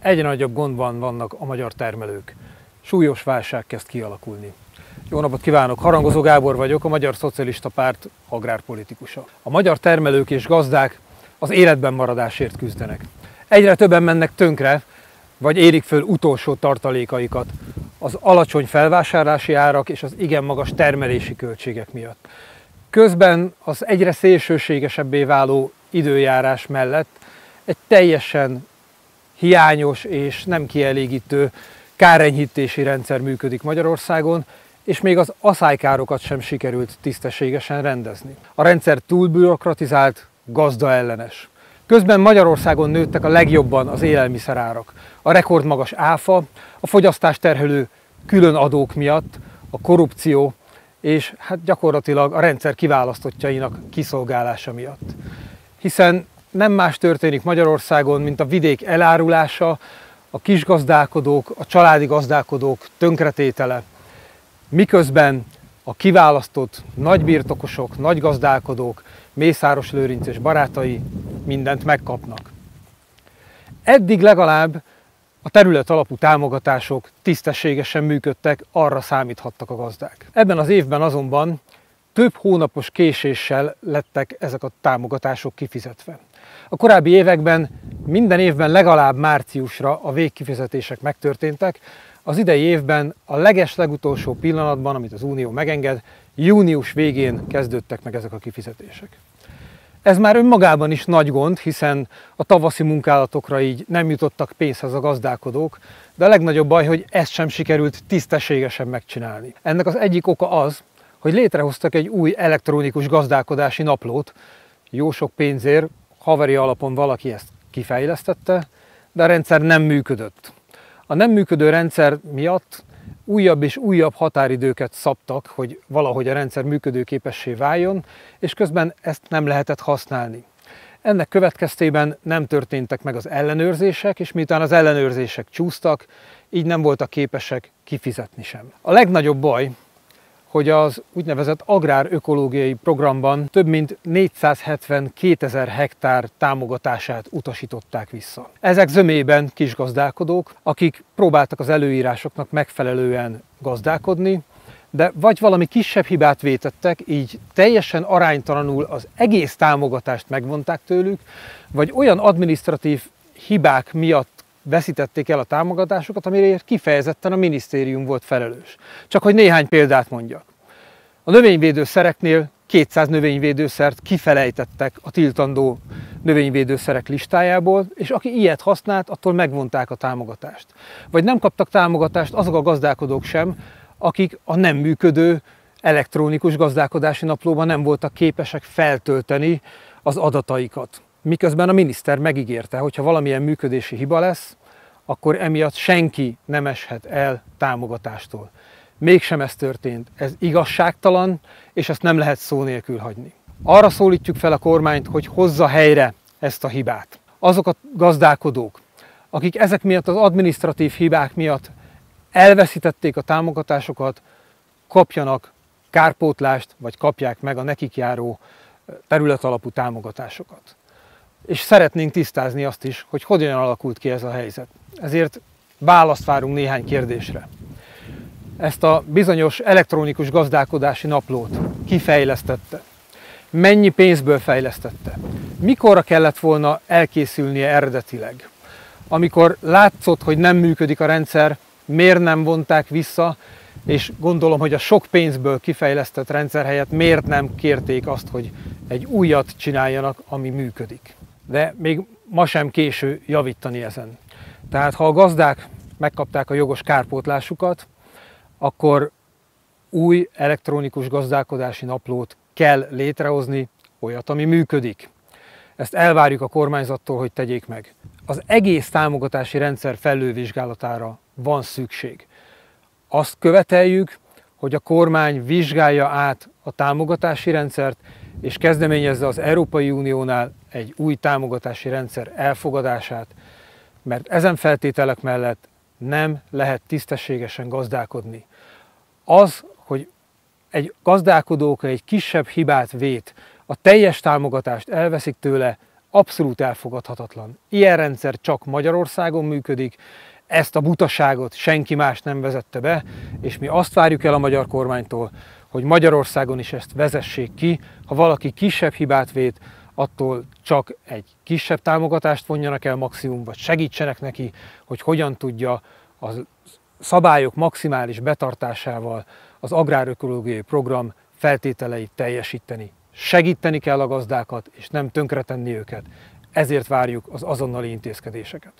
Egyre nagyobb gondban vannak a magyar termelők. Súlyos válság kezd kialakulni. Jó napot kívánok! Harangozó Gábor vagyok, a Magyar Szocialista Párt agrárpolitikusa. A magyar termelők és gazdák az életben maradásért küzdenek. Egyre többen mennek tönkre, vagy érik föl utolsó tartalékaikat az alacsony felvásárlási árak és az igen magas termelési költségek miatt. Közben az egyre szélsőségesebbé váló időjárás mellett egy teljesen hiányos és nem kielégítő kárenyhítési rendszer működik Magyarországon, és még az aszálykárokat sem sikerült tisztességesen rendezni. A rendszer túl bürokratizált, gazda ellenes. Közben Magyarországon nőttek a legjobban az élelmiszerárak. A rekordmagas áfa, a fogyasztás terhelő külön adók miatt, a korrupció és hát gyakorlatilag a rendszer kiválasztottjainak kiszolgálása miatt. Hiszen nem más történik Magyarországon, mint a vidék elárulása, a kisgazdálkodók, a családi gazdálkodók tönkretétele, miközben a kiválasztott nagybirtokosok, nagy gazdálkodók, Mészáros Lőrinc és barátai mindent megkapnak. Eddig legalább a terület alapú támogatások tisztességesen működtek, arra számíthattak a gazdák. Ebben az évben azonban több hónapos késéssel lettek ezek a támogatások kifizetve. A korábbi években minden évben legalább márciusra a végkifizetések megtörténtek, az idei évben a leges legutolsó pillanatban, amit az Unió megenged, június végén kezdődtek meg ezek a kifizetések. Ez már önmagában is nagy gond, hiszen a tavaszi munkálatokra így nem jutottak pénzhez a gazdálkodók, de a legnagyobb baj, hogy ezt sem sikerült tisztességesen megcsinálni. Ennek az egyik oka az, hogy létrehoztak egy új elektronikus gazdálkodási naplót, jó sok pénzért, haveri alapon valaki ezt kifejlesztette, de a rendszer nem működött. A nem működő rendszer miatt újabb és újabb határidőket szabtak, hogy valahogy a rendszer működőképessé váljon, és közben ezt nem lehetett használni. Ennek következtében nem történtek meg az ellenőrzések, és miután az ellenőrzések csúsztak, így nem voltak képesek kifizetni sem. A legnagyobb baj, hogy az úgynevezett agrárökológiai programban több mint 472 ezer hektár támogatását utasították vissza. Ezek zömében kisgazdálkodók, akik próbáltak az előírásoknak megfelelően gazdálkodni, de vagy valami kisebb hibát vétettek, így teljesen aránytalanul az egész támogatást megvonták tőlük, vagy olyan administratív hibák miatt veszítették el a támogatásokat, amire kifejezetten a minisztérium volt felelős. Csak hogy néhány példát mondjak. A növényvédőszereknél 200 növényvédőszert kifelejtettek a tiltandó növényvédőszerek listájából, és aki ilyet használt, attól megvonták a támogatást. Vagy nem kaptak támogatást azok a gazdálkodók sem, akik a nem működő elektronikus gazdálkodási naplóban nem voltak képesek feltölteni az adataikat. Miközben a miniszter megígérte, hogy ha valamilyen működési hiba lesz, akkor emiatt senki nem eshet el támogatástól. Mégsem ez történt. Ez igazságtalan, és ezt nem lehet szó nélkül hagyni. Arra szólítjuk fel a kormányt, hogy hozza helyre ezt a hibát. Azok a gazdálkodók, akik ezek miatt az administratív hibák miatt elveszítették a támogatásokat, kapjanak kárpótlást, vagy kapják meg a nekik járó területalapú támogatásokat és szeretnénk tisztázni azt is, hogy hogyan alakult ki ez a helyzet. Ezért választ várunk néhány kérdésre. Ezt a bizonyos elektronikus gazdálkodási naplót kifejlesztette? Mennyi pénzből fejlesztette? Mikorra kellett volna elkészülnie eredetileg? Amikor látszott, hogy nem működik a rendszer, miért nem vonták vissza, és gondolom, hogy a sok pénzből kifejlesztett rendszer helyett miért nem kérték azt, hogy egy újat csináljanak, ami működik de még ma sem késő javítani ezen. Tehát ha a gazdák megkapták a jogos kárpótlásukat, akkor új elektronikus gazdálkodási naplót kell létrehozni, olyat, ami működik. Ezt elvárjuk a kormányzattól, hogy tegyék meg. Az egész támogatási rendszer felülvizsgálatára van szükség. Azt követeljük, hogy a kormány vizsgálja át a támogatási rendszert, és kezdeményezze az Európai Uniónál egy új támogatási rendszer elfogadását, mert ezen feltételek mellett nem lehet tisztességesen gazdálkodni. Az, hogy egy gazdálkodók egy kisebb hibát vét, a teljes támogatást elveszik tőle, abszolút elfogadhatatlan. Ilyen rendszer csak Magyarországon működik, ezt a butaságot senki más nem vezette be, és mi azt várjuk el a magyar kormánytól, hogy Magyarországon is ezt vezessék ki. Ha valaki kisebb hibát vét, attól csak egy kisebb támogatást vonjanak el maximum, vagy segítsenek neki, hogy hogyan tudja a szabályok maximális betartásával az agrárökológiai program feltételeit teljesíteni. Segíteni kell a gazdákat, és nem tönkretenni őket. Ezért várjuk az azonnali intézkedéseket.